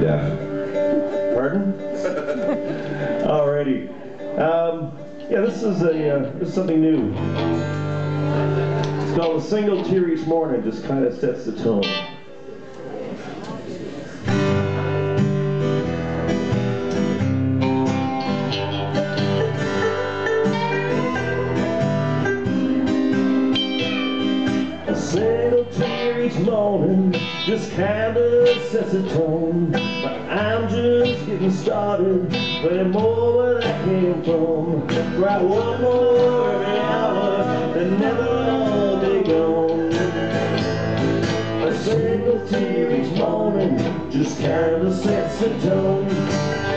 Deaf. Pardon? Alrighty. Um, yeah, this is a uh, this is something new. It's called a single tear each morning. Just kind of sets the tone. Morning just kinda sets the tone. But I'm just getting started, plenty more where I came from. Right one more every hour, then never all be gone. A single tear each morning just kinda sets the tone.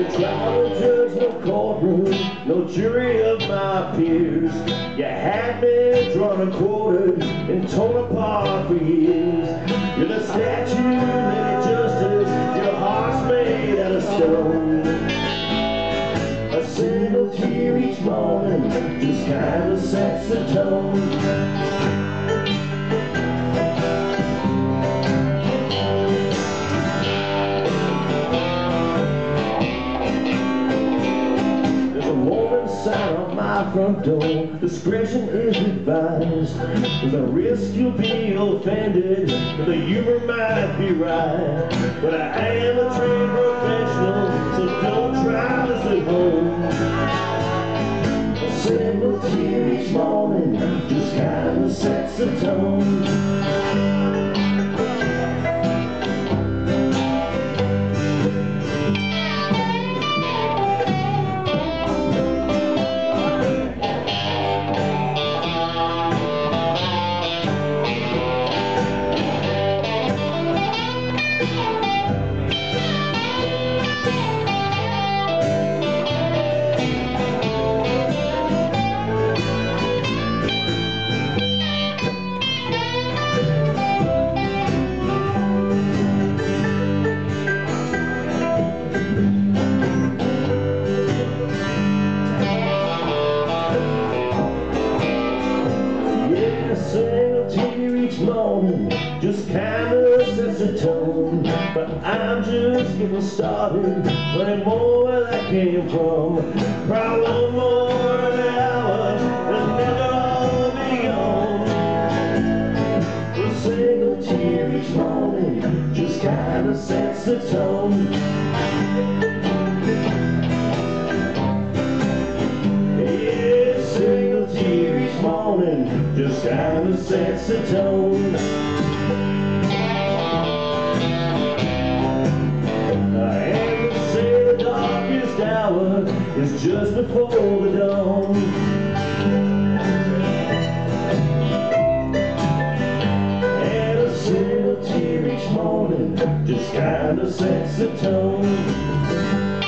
No trial, no judge, no courtroom, no jury of my peers. You had me drawn and quartered and torn apart for years. You're the statue of Justice, your heart's made out of stone. A single tear each morning just kinda sets the tone. Front door. Discretion is advised. There's a risk you'll be offended, but the humor might be right. But I am a trained professional, so don't try this at home. A single tear each morning just kinda sets the tone. Morning just kinda sets the tone. But I'm just getting started, plenty more where that came from. Cry one more every hour, and never all be gone. A single tear each morning just kinda sets the tone. Morning just kinda sets the tone. I am say the darkest hour is just before the dawn. And a single tear each morning just kinda sets the tone.